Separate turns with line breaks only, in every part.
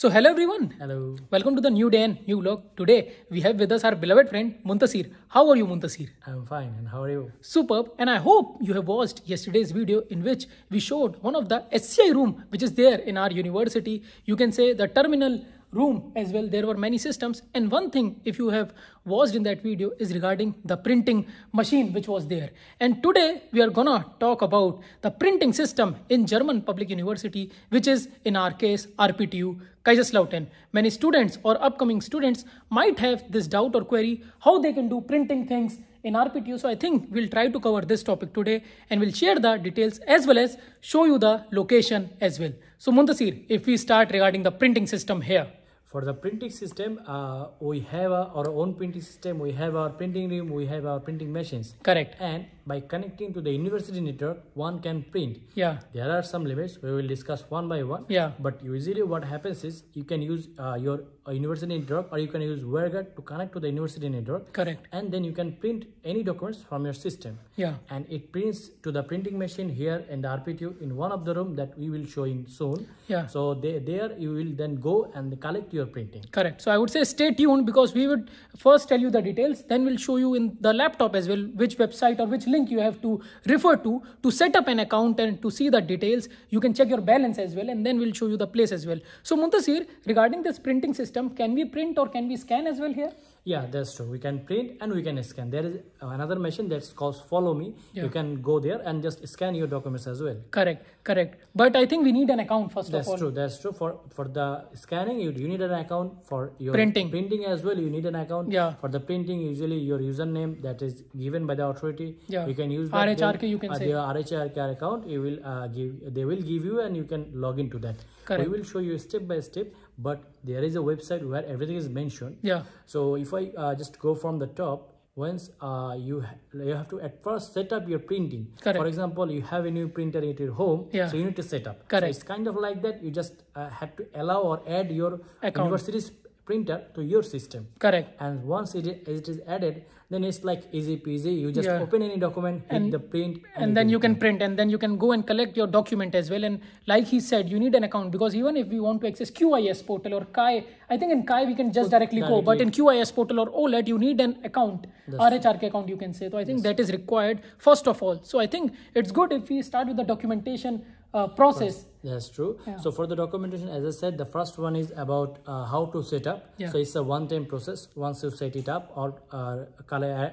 So hello everyone.
Hello.
Welcome to the new day and new vlog. Today we have with us our beloved friend Muntasir. How are you Muntasir?
I'm fine. And how are you?
Superb. And I hope you have watched yesterday's video in which we showed one of the SCI room which is there in our university. You can say the terminal room as well there were many systems and one thing if you have watched in that video is regarding the printing machine which was there and today we are gonna talk about the printing system in german public university which is in our case rptu kaiserslautern many students or upcoming students might have this doubt or query how they can do printing things in RPTU. So I think we'll try to cover this topic today and we'll share the details as well as show you the location as well. So Muntasir, if we start regarding the printing system here.
For the printing system, uh, we have our own printing system. We have our printing room. We have our printing machines.
Correct.
And by connecting to the university network, one can print.
Yeah.
There are some limits. We will discuss one by one.
Yeah.
But usually what happens is you can use uh, your uh, university network or you can use WireGuard to connect to the university network.
Correct.
And then you can print any documents from your system.
Yeah.
And it prints to the printing machine here in the RPTU in one of the room that we will show in soon.
Yeah.
So they, there you will then go and collect your printing.
Correct. So I would say stay tuned because we would first tell you the details, then we'll show you in the laptop as well which website or which link you have to refer to to set up an account and to see the details. You can check your balance as well and then we'll show you the place as well. So Muntasir, regarding this printing system, can we print or can we scan as well here?
Yeah, that's true. We can print and we can scan. There is another machine that's called Follow Me.
Yeah.
You can go there and just scan your documents as well.
Correct, correct. But I think we need an account first
That's
of all.
true. That's true. For for the scanning, you, you need an account. For your
Printing.
printing as well, you need an account.
Yeah.
For the printing, usually your username that is given by the authority.
Yeah.
You can use that.
RHRK
then,
you can
uh,
say.
RHRK account, you will uh, give. They will give you, and you can log into that.
Correct.
We will show you step by step. But there is a website where everything is mentioned.
Yeah.
So if I uh, just go from the top, once uh, you ha you have to at first set up your printing.
Correct.
For example, you have a new printer at your home,
Yeah.
so you need to set up.
Correct.
So it's kind of like that. You just uh, have to allow or add your
Account.
university's printer to your system.
Correct.
And once it is, it is added, then it's like easy peasy. You just
Yeah.
open any document, hit
And-
the print,
and then you can print and then you can go and collect your document as well and like he said you need an account because even if we want to access qis portal or kai i think in kai we can just directly, go but in qis portal or OLAT you need an account rhrk account you can say so i think that is required first of all so i think it's good if we start with the documentation uh, process
That's true.
Yeah.
So for the documentation, as I said, the first one is about uh, how to set up.
Yeah.
So it's a one-time process. Once you set it up or uh,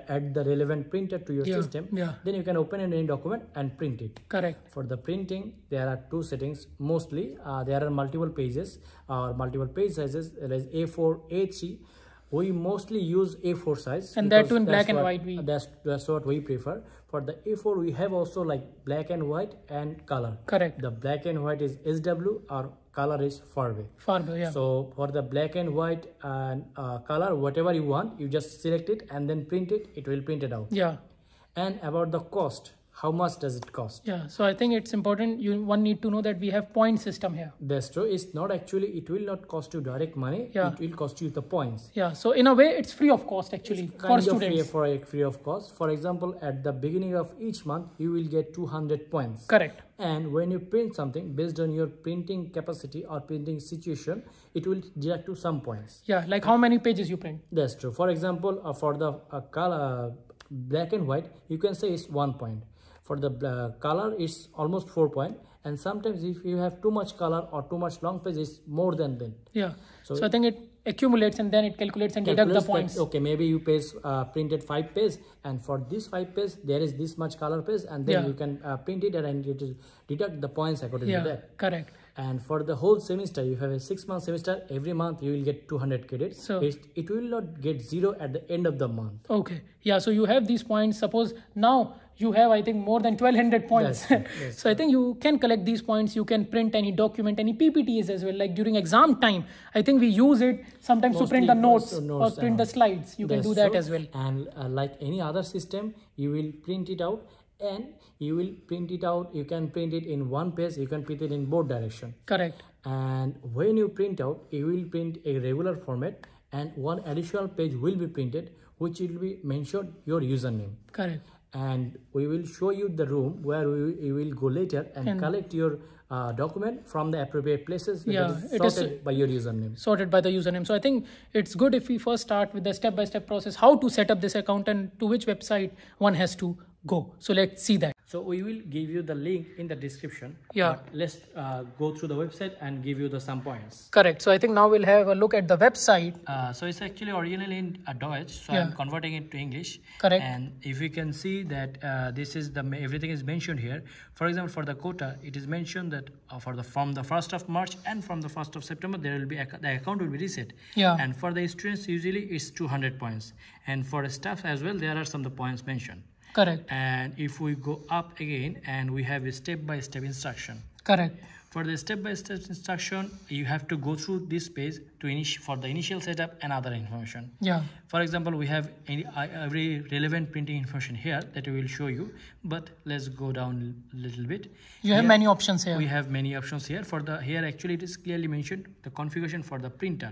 add the relevant printer to your
Yeah,
system,
yeah.
then you can open any document and print it.
correct
For the printing, there are two settings. Mostly, uh, there are multiple pages or multiple page sizes. There is A4, A3. We mostly use A4 size.
And that too in black and white we-
That's that's what we prefer. For the A4, we have also like black and white and color.
correct
The black and white is SW or color is Farbe.
far yeah
So for the black and white and uh, color, whatever you want, you just select it and then print it. It will print it out.
yeah
And about the cost, how much does it cost?
yeah so i think it's important you one need to know that we have point system here
That's true. It's not actually. It will not cost you direct money.
Yeah.
It will cost you the points.
yeah so in a way it's free of cost actually for
Kind of free
students
for free of cost. For example, at the beginning of each month, you will get 200 points.
correct
And when you print something based on your printing capacity or printing situation, it will deduct to some points.
yeah like how many pages you print
That's true. For example, uh, for the uh, color uh, black and white, you can say it's one point. For the uh, color, it's almost four point. And sometimes if you have too much color or too much long page, it's more than that.
Yeah. So,
So-
I think it accumulates and then it calculates and deduct the
Calculates that,
points.
okay, maybe you page uh, printed five page, and for this five page there is this much color page, and then
Yeah.
you can uh, print it and it is deduct the points according
Yeah,
to that.
correct.
And for the whole semester, you have a six month semester. Every month you will get 200 credits.
So-
it, it will not get zero at the end of the month.
Okay. Yeah. So you have these points. Suppose now you have, I think, more than 1200 points.
True, that's
so I think you can collect these points. You can print any document, any PPTs as well. Like during exam time, I think we use it sometimes to print the notes,
notes
or print the slides. You can do that
true.
as well.
And uh, like any other system, you will print it out and you will print it out. You can print it in one page. You can print it in both direction.
Correct.
And when you print out, you will print a regular format and one additional page will be printed, which will be mentioned your username.
Correct.
And we will show you the room where we, you will go later and,
And-
collect your uh, document from the appropriate places
Yeah,
is
it is-
sorted by your username.
sorted by the username. So I think it's good if we first start with the step-by-step process, how to set up this account and to which website one has to go. So let's see that.
So we will give you the link in the description.
Yeah.
But let's uh, go through the website and give you the some points.
Correct. So I think now we'll have a look at the website.
Uh, so it's actually originally in uh, Deutsch, so
Yeah.
I'm converting it to English.
Correct.
And if you can see that uh, this is the everything is mentioned here. For example, for the quota, it is mentioned that uh, for the from the first of March and from the first of September, there will be the account will be reset.
Yeah.
And for the students, usually it's 200 points, and for the staff as well, there are some of the points mentioned.
Correct.
And if we go up again, and we have a step-by-step instruction.
Correct.
For the step-by-step instruction, you have to go through this page to init- for the initial setup and other information.
Yeah.
For example, we have any, every relevant printing information here that we will show you. But let's go down a little bit.
You have
Here
many options here.
We have many options here. For the here, actually, it is clearly mentioned the configuration for the printer.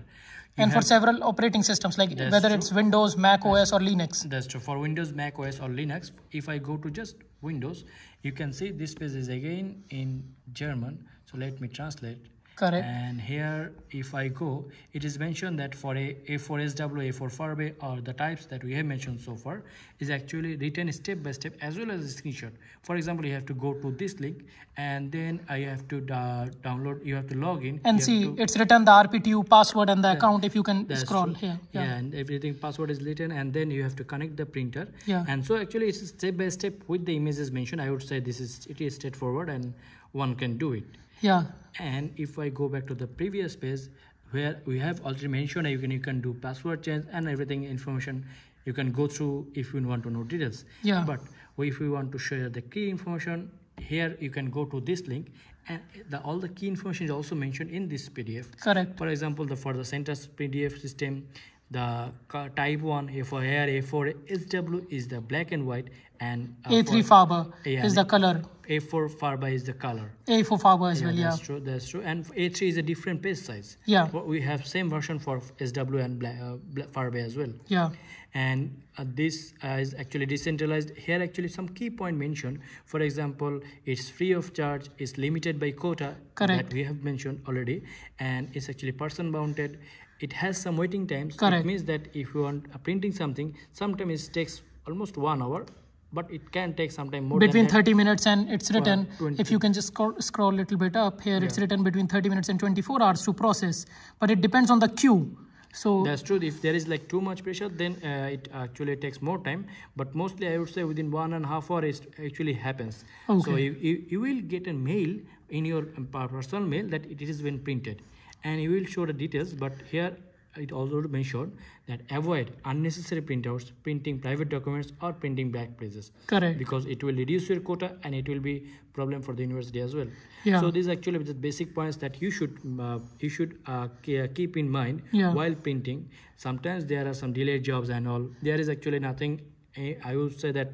And for several operating systems like whether
true.
it's Windows, Mac OS or Linux.
That's true. For Windows, Mac OS, or Linux, if I go to just Windows, you can see this page is again in German. So let me translate.
Correct.
And here, if I go, it is mentioned that for a A4SW, A4 Farbe, or the types that we have mentioned so far, is actually written step by step as well as a screenshot. For example, you have to go to this link, and then I have to download. You have to log in.
And see,
to-
it's written the RPTU password and the account if you can scroll
true.
here.
Yeah.
Yeah.
and everything password is written, and then you have to connect the printer.
Yeah.
And so actually, it's step by step with the images mentioned. I would say this is it is straightforward, and one can do it.
Yeah.
And if I go back to the previous page where we have already mentioned you can you can do password change and everything information you can go through if you want to know details.
Yeah.
But if you want to share the key information here you can go to this link and the, all the key information is also mentioned in this PDF.
Correct.
For example, the for the centers PDF system, the type one A4 air A4 SW is the black and white and uh,
A3
for-
Farbe
Yeah,
is the color.
A4 Farbe is the color.
A4 Farbe as well. Yeah.
That's true. That's true. And A3 is a different page size.
Yeah.
We have same version for SW and Bla- uh, Bla- Farbe as well.
Yeah.
And uh, this uh, is actually decentralized. Here, actually, some key point mentioned. For example, it's free of charge. It's limited by quota
Correct.
that we have mentioned already, and it's actually person bounded. It has some waiting times.
Correct.
It means that if you want uh, printing something, sometimes it takes almost one hour, but it can take sometime more
Between
than that.
30 minutes and it's written,
20.
if you can just scroll, scroll a little bit up here, it's written between 30 minutes and 24 hours to process. But it depends on the queue. So
That's true. If there is like too much pressure, then uh, it actually takes more time. But mostly, I would say within one and a half hour, it actually happens. So
Okay.
you, you, you will get a mail in your um, personal mail that it is been printed, and you will show the details. But here it also mentioned that avoid unnecessary printouts, printing private documents, or printing black pages
correct.
because it will reduce your quota and it will be problem for the university as well
Yeah.
so these actually the basic points that you should uh, you should uh, keep in mind
Yeah.
while printing sometimes there are some delayed jobs and all there is actually nothing eh, i would say that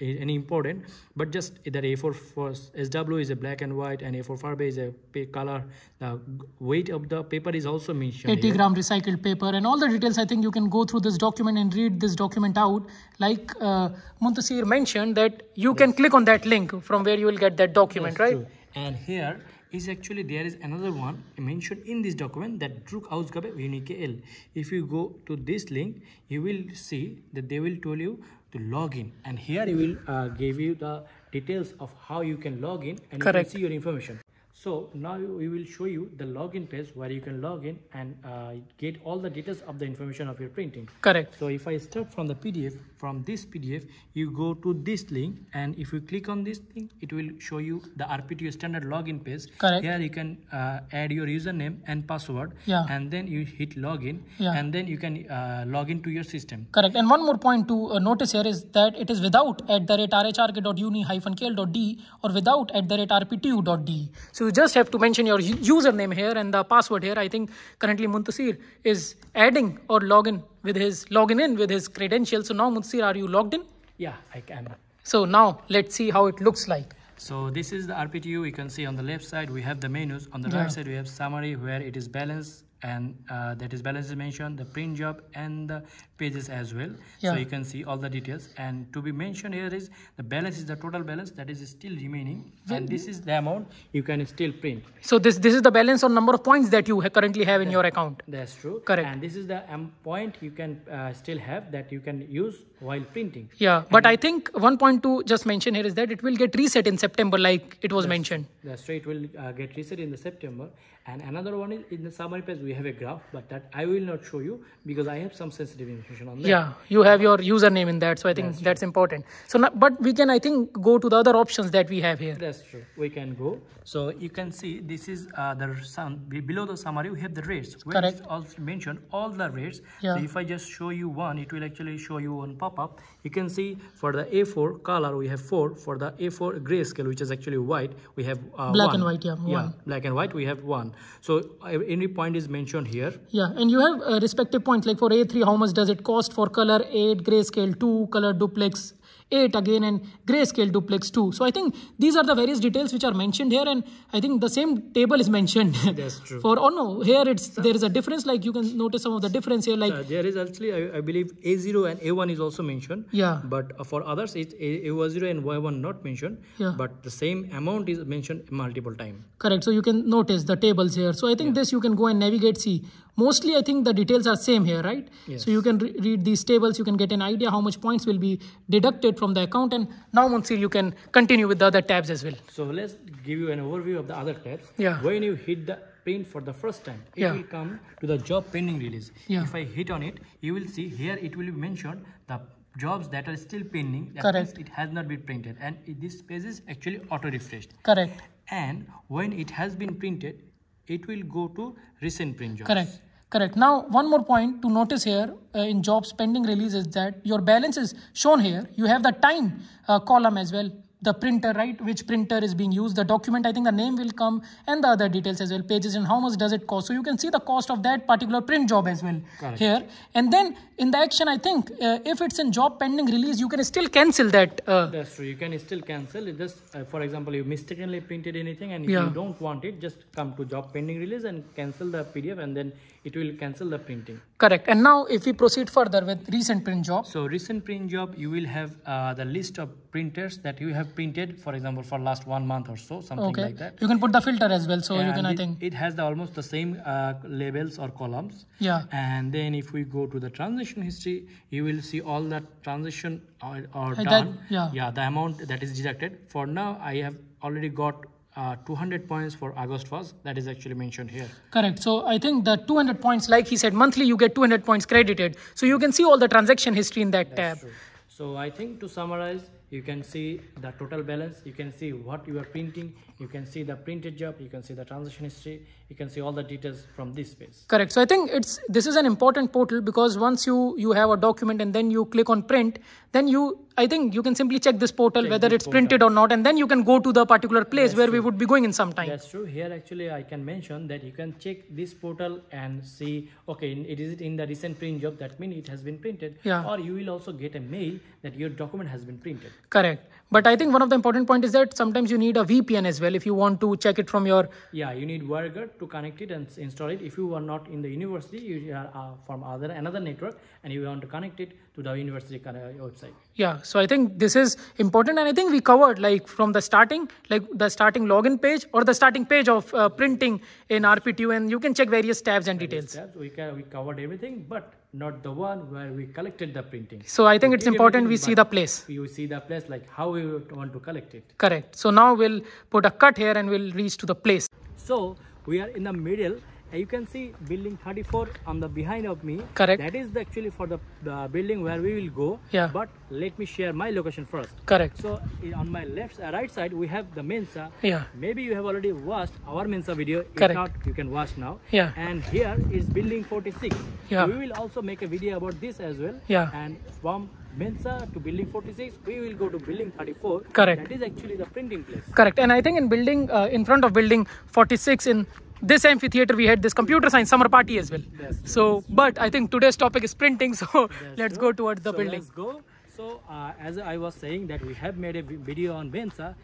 any important but just that a4 for sw is a black and white and a4 farbe is a color the weight of the paper is also mentioned
80
here.
gram recycled paper and all the details i think you can go through this document and read this document out like uh, muntasir mentioned that you can click on that link from where you will get that document right
True. And here is actually there is another one mentioned in this document that Druck Ausgabe Uni KL. If you go to this link, you will see that they will tell you to log in, and here you will uh, give you the details of how you can log in and
Correct.
you can see your information. So now we will show you the login page where you can log in and uh, get all the details of the information of your printing.
correct
So if I start from the PDF, from this PDF, you go to this link and if you click on this link, it will show you the RPTU standard login page.
Correct.
Here you can uh, add your username and password
Yeah.
and then you hit login
Yeah.
and then you can uh, log into your system.
Correct. And one more point to uh, notice here is that it is without at the rate rhrk.uni-kl.de or without at the rate rptu.de. So you just have to mention your username here and the password here. I think currently Muntasir is adding or login with his login in with his credentials. So now Muntasir, are you logged in?
Yeah, I can.
So now let's see how it looks like.
So this is the RPTU. You can see on the left side we have the menus. On the
Yeah.
right side we have summary where it is balance and uh, that is balance is mentioned the print job and the pages as well
Yeah.
so you can see all the details and to be mentioned here is the balance is the total balance that is still remaining and this is the amount you can still print
So this this is the balance or number of points that you ha- currently have in your account.
that's true
Correct.
and this is the um, point you can uh, still have that you can use while printing
Yeah, but I think one point to just mention here is that it will get reset in September, like it was mentioned.
That's right. It will uh, get reset in the September. And another one is in the summary page we have a graph, but that I will not show you because I have some sensitive information on that.
Yeah, you have your username in that, so I think that's, important. So, no- but we can, I think, go to the other options that we have here.
That's true. We can go. So you can see this is uh, the sum below the summary. We have the rates. Where
Correct.
also mentioned all the rates.
Yeah.
So if I just show you one, it will actually show you one pop-up. You can see for the A4 color we have four. For the A4 grayscale, which is actually white, we have uh,
Black
one.
and white, yeah,
Yeah,
one.
black and white we have one. So uh, any point is mentioned here.
Yeah, and you have uh, respective points like for A3, how much does it cost for color 8, grayscale 2, color duplex 8 again, and grayscale duplex 2. So I think these are the various details which are mentioned here, and I think the same table is mentioned.
That's true.
for oh no, here it's there is a difference. Like you can notice some of the difference here. Like
Uh, there is actually, I, I believe, A0 and A1 is also mentioned.
Yeah.
But uh, for others, it's A, A0 and Y1 not mentioned.
Yeah.
But the same amount is mentioned multiple times.
Correct. So you can notice the tables here. So I think this you can go and navigate. See, mostly I think the details are same here, right? yes. So you can re- read these tables. You can get an idea how much points will be deducted from the account. And now, Muntasir, you can continue with the other tabs as well.
So let's give you an overview of the other tabs.
Yeah.
When you hit the print for the first time, it
Yeah.
will come to the job pending release.
Yeah.
If I hit on it, you will see here it will be mentioned the jobs that are still pending. That
Correct.
means it has not been printed. And this page is actually auto-refreshed.
Correct.
And when it has been printed, it will go to recent print jobs.
Correct. Correct. Now, one more point to notice here uh, in jobs pending release is that your balance is shown here. You have the time uh, column as well. The printer, right? Which printer is being used? The document, I think the name will come and the other details as well. Pages and how much does it cost? So you can see the cost of that particular print job as well
Correct.
here. And then in the action, I think uh, if it's in job pending release, you can still cancel that. Uh,
That's true. You can still cancel it. Just uh, for example, you mistakenly printed anything, and if
Yeah.
you don't want it, just come to job pending release and cancel the PDF, and then it will cancel the printing.
correct. And now if we proceed further with recent print job
So recent print job, you will have uh, the list of printers that you have printed, for example, for last one month or so, something
Okay.
like that.
You can put the filter as well. So you can, I
it,
think.
it has the, almost the same uh, labels or columns.
Yeah.
And then if we go to the transaction history, you will see all the transaction are
I got-
done.
yeah.
Yeah, the amount that is deducted. For now, I have already got uh, 200 points for August 1st. That is actually mentioned here.
Correct. So I think the 200 points, like he said, monthly you get 200 points credited. So you can see all the transaction history in that tab.
True. So I think to summarize, you can see the total balance, you can see what you are printing, you can see the printed job, you can see the transaction history, you can see all the details from this page.
Correct. So I think it's this is an important portal because once you you have a document and then you click on print, then you I think you can simply check this portal whether
this
it's printed or not, and then you can go to the particular place where we would be going in some time.
That's true. Here actually I can mention that you can check this portal and see, okay, it is in the recent print job, that means it has been printed.
Yeah.
Or you will also get a mail that your document has been printed.
Correct. But I think one of the important point is that sometimes you need a VPN as well if you want to check it from your
Yeah, you need WireGuard to connect it and install it. If you are not in the university, you are uh, from other another network and you want to connect it to the university website.
Yeah, so I think this is important, and I think we covered like from the starting, like the starting login page or the starting page of uh, printing in RPTU, and you can check various tabs and details.
Steps. We, ca- we covered everything, but not the one where we collected the printing.
So I think
We
it's important we see the place.
You see the place, like how we want to collect it.
Correct. So now we'll put a cut here and we'll reach to the place.
So we are in the middle. You can see building 34 on the behind of me.
Correct.
That is the, actually for the, the building where we will go.
Yeah.
But let me share my location first.
Correct.
So on my left, uh, right side, we have the Mensa.
Yeah.
Maybe you have already watched our Mensa video.
Correct.
If not, you can watch now.
Yeah.
And here is building 46.
Yeah.
We will also make a video about this as well.
Yeah.
And from Mensa to building 46, we will go to building 34.
Correct.
That is actually the printing place.
Correct. And I think in building, uh, in front of building 46 in this amphitheater, we had this computer science summer party as well. So, but I think today's topic is printing, so let's go towards the
so
building.
Let's go. So uh, as I was saying that we have made a video on Mensa.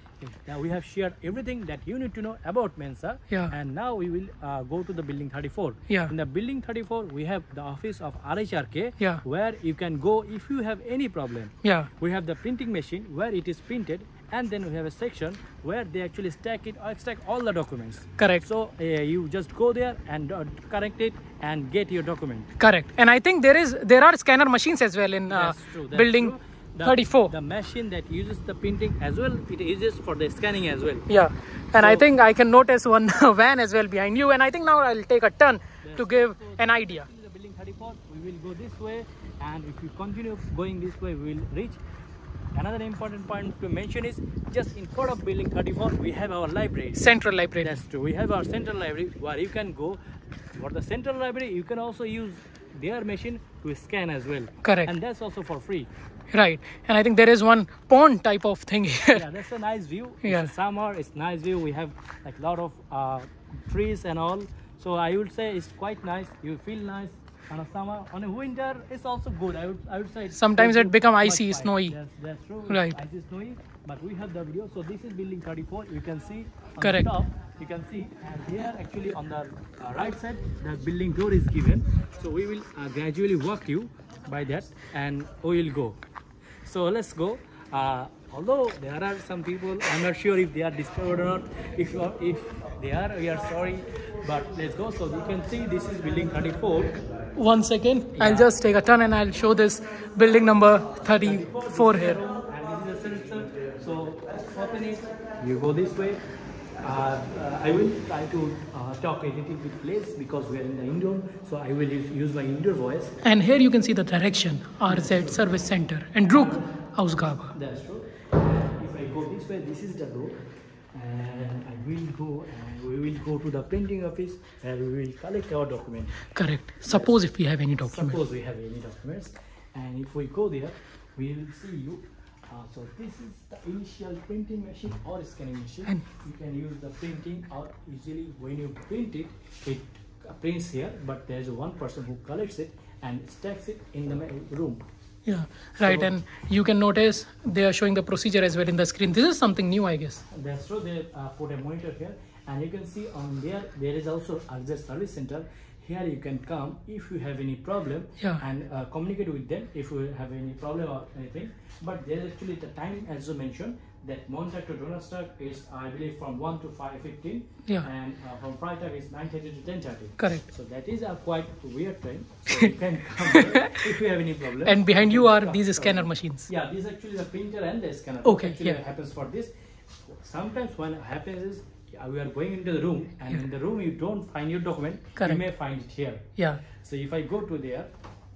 We have shared everything that you need to know about Mensa.
Yeah.
And now we will uh, go to the building 34.
Yeah.
In the building 34, we have the office of RHRK.
Yeah.
Where you can go if you have any problem.
Yeah.
We have the printing machine where it is printed, and then we have a section where they actually stack it, or stack all the documents.
Correct.
So uh, you just go there and uh, correct it and get your document.
Correct. And I think there is there are scanner machines as well in uh,
true.
building
true. The-
34.
The machine that uses the printing as well, it uses for the scanning as well.
Yeah, and I think I can notice one van as well behind you, and I think now I'll take a turn to give an idea.
The building 34, we will go this way, and if you continue going this way, we will reach. Another important point to mention is just in front of building 34, we have our library.
Central Library.
That's true. We have our central library where you can go. For the central library, you can also use their machine to scan as well.
Correct.
And that's also for free.
Right, and I think there is one pond type of thing here.
yeah, that's a nice view.
Yeah.
It's summer, it's nice view. We have like a lot of uh, trees and all. So I would say it's quite nice. You feel nice on a summer. On a winter, it's also good. I would, I would say.
Sometimes it become icy, snowy.
Yes, that's true.
Right.
Icy, snowy. But we have the video. So this is building 34. You can see on
Correct.
the top. You can see, and here actually on the uh, right side, the building door is given. So we will uh, gradually walk you by that, and we will go. So let's go. Uh, although there are some people, I'm not sure if they are discovered or not. If if they are, we are sorry. But let's go. So you can see this is building 34.
One second, I'll just take a turn and I'll show this building number 34 here.
And this is a sensor. So open it. You go this way. Uh, uh, I will try to uh, talk a little bit less because we are in the indoor. So I will use, use my indoor voice.
And here you can see the direction RZ Service Center and Druck Ausgabe.
That's true. If I go this way, this is the door. And I will go and we will go to the printing office and we will collect our document.
Correct. Suppose if we have any document.
Suppose we have any documents. And if we go there, we will see you. Uh, so this is the initial printing machine or scanning machine.
And-
you can use the printing or usually when you print it, it prints here, but there's one person who collects it and stacks it in the room.
Yeah, right.
So-
and you can notice they are showing the procedure as well in the screen. This is something new, I guess.
That's true. They uh, put a monitor here, and you can see on there there is also RZ service center. Here you can come if you have any problem
Yeah.
and uh, communicate with them if you have any problem or anything. But there is actually the time as you mentioned that Montag to Donnerstag is I believe from 1 to 5:15,
Yeah.
and uh, from Freitag is 9:30 to 10:30.
Correct.
So that is a quite weird time. So you can come if you have any problem.
And behind you are these scanner machines.
Yeah, this is actually the printer and the scanner.
Okay,
actually
yeah.
happens for this. Sometimes when it happens is Uh, we are going into the room and
Yeah.
in the room you don't find your document.
Correct.
You may find it here.
Yeah,
So if I go to there,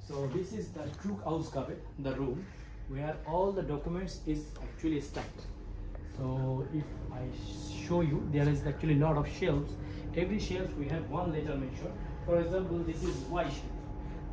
so this is the Druck Ausgabe, the room where all the documents is actually stacked. So if I show you, there is actually a lot of shelves. Every shelf we have one letter mentioned. For example, this is Y shelf.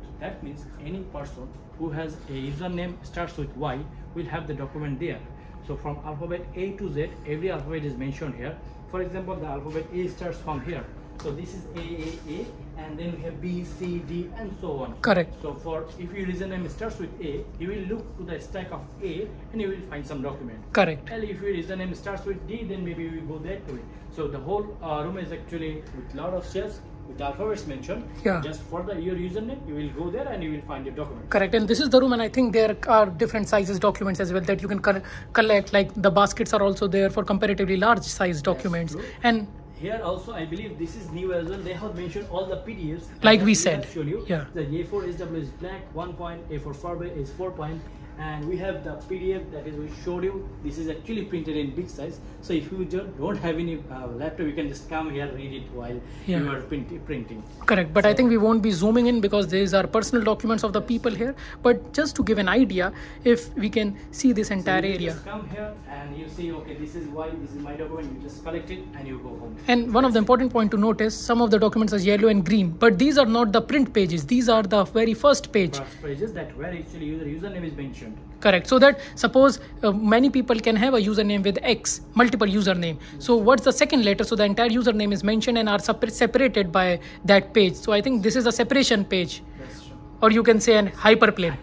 So that means any person who has a username starts with Y will have the document there. So from alphabet A to Z, every alphabet is mentioned here. For example, the alphabet A starts from here. So this is A, A, A, and then we have B, C, D, and so on.
correct.
So for if your username starts with A, you will look to the stack of A and you will find some document.
Correct.
And if your username starts with D, then maybe we go that way. So the whole uh, room is actually with lot of shells with alphabets mentioned.
Yeah.
Just for the your username, you will go there and you will find your document.
Correct. And this is the room, and I think there are different sizes documents as well that you can co- collect. Like the baskets are also there for comparatively large size documents. And
Here also, I believe this is new as well. They have mentioned all the PDFs.
Like we said,
shown you.
yeah.
The A4 SW is black, one point. A4 Farbe is four point. And we have the PDF that is we showed you. This is actually printed in big size. So if you don't have any uh, laptop, you can just come here read it while
Yeah.
you are print- printing.
Correct, but I think we won't be zooming in because these are personal documents of the people here. But just to give an idea, if we can see this entire
So you
area.
Just come here and you see, okay, this is why this is my document. You just collect it and you go home.
And one of the important point to notice, some of the documents are yellow and green, but these are not the print pages. These are the very first page.
First pages that where actually user username is mentioned.
Correct. So that suppose uh, many people can have a username with X, multiple username. So what's the second letter? So the entire username is mentioned and are separ- separated by that page. So I think this is a separation page.
That's true.
or you can say an hyperplane.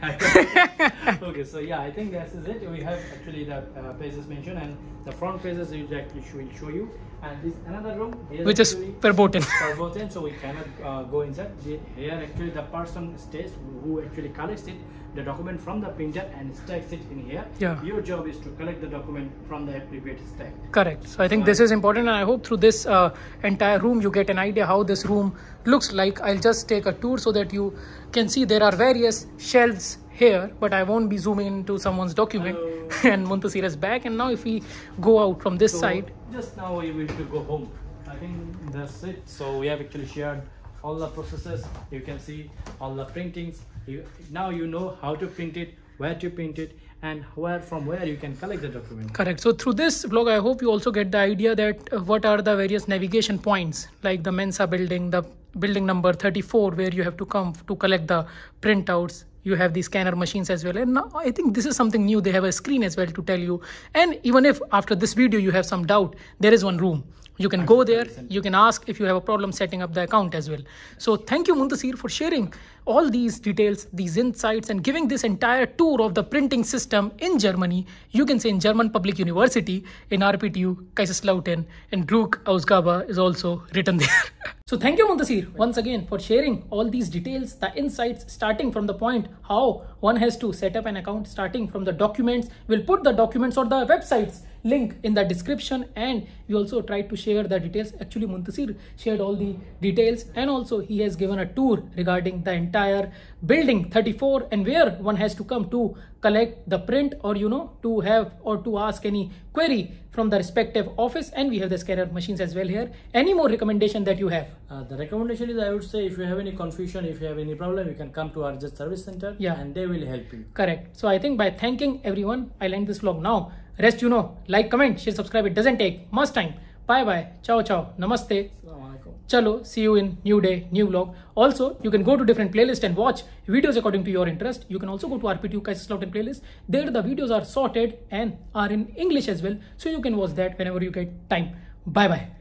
okay, so yeah, I think this is it. We have actually the uh, pages mentioned and the front pages actually will show you. And this another room
which is verboten.
verboten, so we cannot uh, go inside. Here actually the person stays who actually collects it, the document from the printer and stacks it in here.
Yeah.
Your job is to collect the document from the appropriate stack.
Correct. So I think this is important, and I hope through this uh, entire room you get an idea how this room looks like. I'll just take a tour so that you can see there are various shelves here but I won't be zooming into someone's document Hello. and Muntasir is back and now if we go out from this
so
side
just now we will to go home I think that's it so we have actually shared all the processes you can see all the printings you, now you know how to print it where to print it and where from where you can collect the document.
Correct. So through this vlog i hope you also get the idea that uh, what are the various navigation points like the mensa building the building number 34 where you have to come to collect the printouts. You have the scanner machines as well. And now i think this is something new. They have a screen as well to tell you. And even if after this video you have some doubt there is one room you can go there. You can ask if you have a problem setting up the account as well. So thank you muntasir for sharing all these details these insights and giving this entire tour of the printing system in germany. You can say in german public university in rptu kaiserslautern and Druck ausgabe is also written there. So thank you Muntasir once again for sharing all these details, the insights starting from the point how one has to set up an account starting from the documents. We'll put the documents or the websites link in the description and we also tried to share the details. Actually Muntasir shared all the details and also he has given a tour regarding the entire building 34 and where one has to come to collect the print or you know to have or to ask any query from the respective office. And we have the scanner machines as well here. Any more recommendation that you have?
Uh, the recommendation is i would say if you have any confusion if you have any problem you can come to RZ service center
yeah.
and they will help you.
Correct. So i think by thanking everyone i'll end this vlog now. Rest you know like comment share subscribe. It doesn't take much time. Bye bye ciao ciao. Namaste Chalo, see you in new day, new vlog. Also, you can go to different playlists and watch videos according to your interest. You can also go to RPTU Kaiserslautern playlist. There the videos are sorted and are in English as well. So you can watch that whenever you get time. Bye bye.